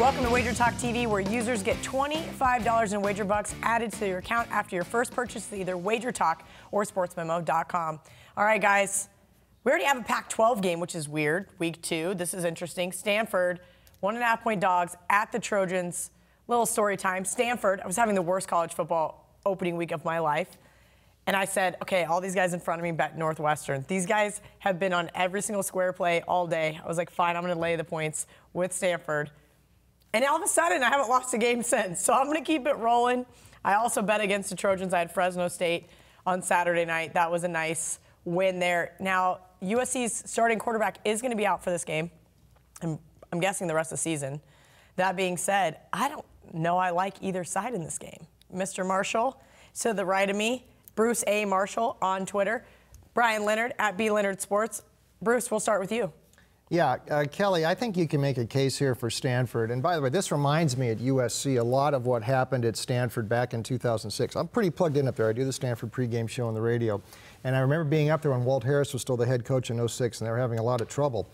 Welcome to Wager Talk TV, where users get $25 in wager bucks added to your account after your first purchase of either Wager Talk or SportsMemo.com. All right, guys, we already have a Pac 12 game, which is weird. Week two. This is interesting. Stanford, one and a half point dogs at the Trojans. Little story time. Stanford, I was having the worst college football opening week of my life. And I said, okay, all these guys in front of me bet Northwestern. These guys have been on every single square play all day. I was like, fine, I'm going to lay the points with Stanford. And all of a sudden, I haven't lost a game since. So I'm going to keep it rolling. I also bet against the Trojans. I had Fresno State on Saturday night. That was a nice win there. Now, USC's starting quarterback is going to be out for this game. I'm, I'm guessing the rest of the season. That being said, I don't know I like either side in this game. Mr. Marshall, to the right of me, Bruce A. Marshall on Twitter, Bryan Leonard at B Leonard Sports. Bruce, we'll start with you. Yeah, uh, Kelly, I think you can make a case here for Stanford. And by the way, this reminds me at USC a lot of what happened at Stanford back in 2006. I'm pretty plugged in up there. I do the Stanford pregame show on the radio. And I remember being up there when Walt Harris was still the head coach in 06, and they were having a lot of trouble.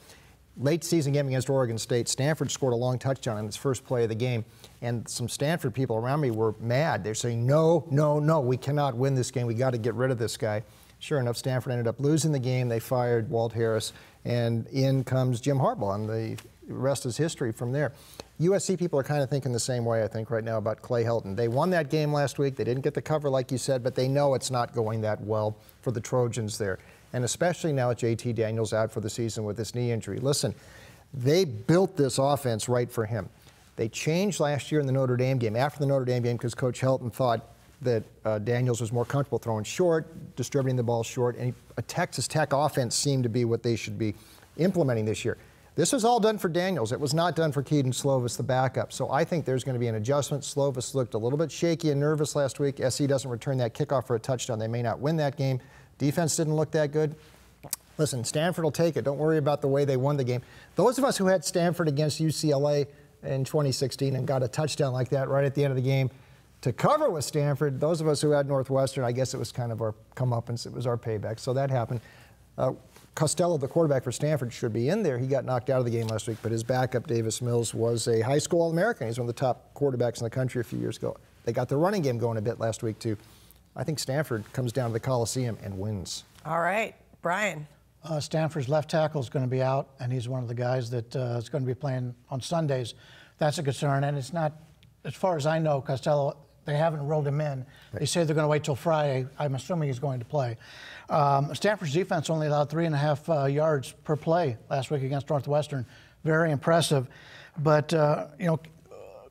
Late season game against Oregon State, Stanford scored a long touchdown in its first play of the game. And some Stanford people around me were mad. They're saying, no, no, no, we cannot win this game. We got to get rid of this guy. Sure enough, Stanford ended up losing the game. They fired Walt Harris, and in comes Jim Harbaugh, and the rest is history from there. USC people are kind of thinking the same way, I think, right now about Clay Helton. They won that game last week. They didn't get the cover, like you said, but they know it's not going that well for the Trojans there. And especially now with JT Daniels out for the season with this knee injury. Listen, they built this offense right for him. They changed last year in the Notre Dame game, after the Notre Dame game, because Coach Helton thought that uh, Daniels was more comfortable throwing short, distributing the ball short, and a Texas Tech offense seemed to be what they should be implementing this year. This was all done for Daniels. It was not done for Kedon Slovis, the backup. So I think there's going to be an adjustment. Slovis looked a little bit shaky and nervous last week. SC doesn't return that kickoff for a touchdown. They may not win that game. Defense didn't look that good. Listen, Stanford will take it. Don't worry about the way they won the game. Those of us who had Stanford against UCLA in 2016 and got a touchdown like that right at the end of the game to cover with Stanford, those of us who had Northwestern, I guess it was kind of our comeuppance. It was our payback. So that happened. Uh, Costello, the quarterback for Stanford, should be in there. He got knocked out of the game last week, but his backup, Davis Mills, was a high school All American. He's one of the top quarterbacks in the country a few years ago. They got the running game going a bit last week, too. I think Stanford comes down to the Coliseum and wins. All right, Bryan. Uh, Stanford's left tackle is going to be out, and he's one of the guys that uh, is going to be playing on Sundays. That's a concern, and it's not, as far as I know, Costello they haven't rolled him in. They say they're going to wait till Friday. I'm assuming he's going to play. Um, Stanford's defense only allowed three and a half uh, yards per play last week against Northwestern. Very impressive. But, uh, you know,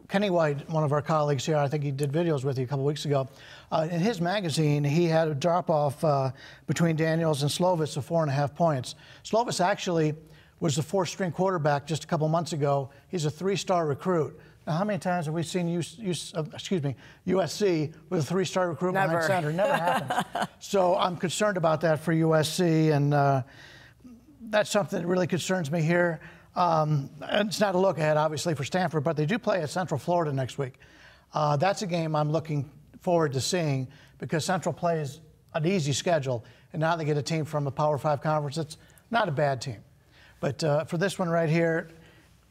Kenny White, one of our colleagues here, I think he did videos with you a couple weeks ago. Uh, in his magazine, he had a drop off uh, between Daniels and Slovis of four and a half points. Slovis actually was the fourth string quarterback just a couple months ago. He's a three star recruit. Now, how many times have we seen U, U, uh, excuse me, USC with a three-star recruit Never. behind center? Never happens. so I'm concerned about that for USC, and uh, that's something that really concerns me here. Um, it's not a look ahead, obviously, for Stanford, but they do play at Central Florida next week. Uh, that's a game I'm looking forward to seeing because Central plays an easy schedule, and now they get a team from a Power Five conference. It's not a bad team. But uh, for this one right here,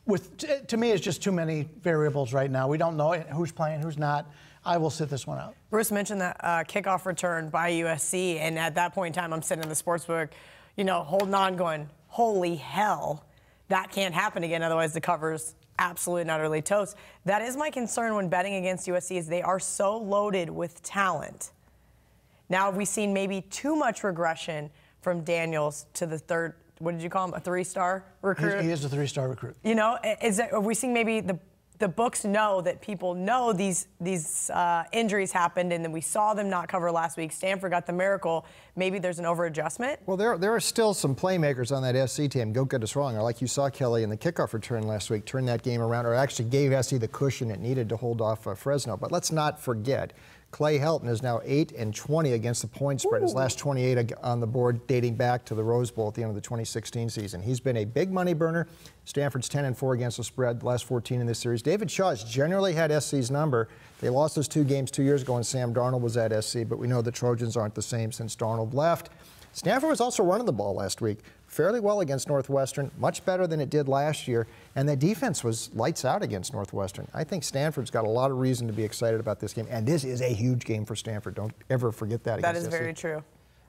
with to me, it's just too many variables right now. We don't know who's playing, who's not. I will sit this one out. Bruce mentioned that uh, kickoff return by USC, and at that point in time, I'm sitting in the sports book, you know, holding on, going, "Holy hell, that can't happen again." Otherwise, the cover's absolutely and utterly toast. That is my concern when betting against USC is they are so loaded with talent. Now, have we seen maybe too much regression from Daniels to the third what did you call him? A three-star recruit. He, he is a three-star recruit. You know, is that, are we seeing maybe the the books know that people know these these uh, injuries happened, and then we saw them not cover last week. Stanford got the miracle. Maybe there's an overadjustment. Well, there there are still some playmakers on that SC team. Don't get us wrong. Or like you saw Kelly in the kickoff return last week, turned that game around, or actually gave SC the cushion it needed to hold off uh, Fresno. But let's not forget Clay Helton is now 8 and 20 against the point spread. Ooh. His last 28 on the board dating back to the Rose Bowl at the end of the 2016 season. He's been a big money burner. Stanford's 10 and 4 against the spread, the last 14 in this series. David Shaw has generally had SC's number. They lost those two games two years ago when Sam Darnold was at SC, but we know the Trojans aren't the same since Darnold left. Stanford was also running the ball last week fairly well against Northwestern, much better than it did last year, and the defense was lights out against Northwestern. I think Stanford's got a lot of reason to be excited about this game, and this is a huge game for Stanford. Don't ever forget that. That is very SC. true.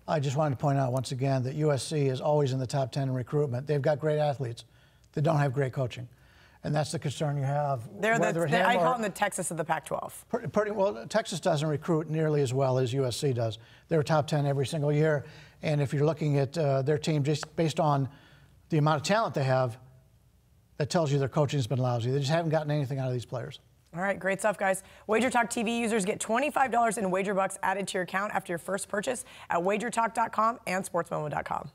I just wanted to point out once again that USC is always in the top 10 in recruitment. They've got great athletes. They don't have great coaching. And that's the concern you have. They're the, they're- I call them the Texas of the Pac-12. Pretty, pretty well, Texas doesn't recruit nearly as well as USC does. They're top 10 every single year. And if you're looking at uh, their team just based on the amount of talent they have, that tells you their coaching has been lousy. They just haven't gotten anything out of these players. All right, great stuff, guys. Wager Talk TV users get $25 in wager bucks added to your account after your first purchase at wagertalk.com and sportsmemo.com.